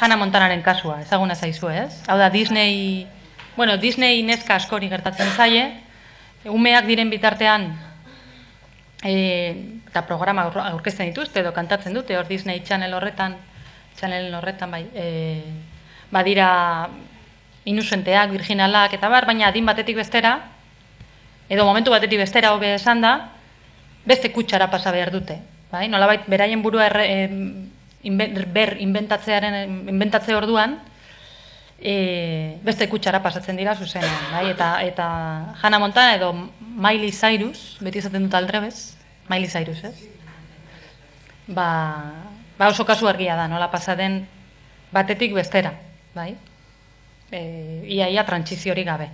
Hannah Montanaren kasua, ezaguna zaizu, ez? Hau da, Disney, bueno, Disney neska askori gertatzen zaie, umeak diren bitartean, e, eta programa aur- aurkezten dituzte edo kantatzen dute, hor Disney Channel horretan, Channel horretan, bai, e, badira inusenteak, virginalak, eta bar, baina adin batetik bestera, edo momentu batetik bestera hobe esan da, beste kutsara pasa behar dute. Bai? Nolabait, beraien burua erre, inbe- ber inbentatzearen inbentatze orduan, e, beste kutsara pasatzen dira zuzenean, bai? Eta eta Hannah Montana edo Miley Cyrus, beti izaten dut aldrebez, Miley Cyrus, ez? Ba, ba oso kasu argia da, nola pasa den batetik bestera, bai? E, ia ia trantsiziorik gabe.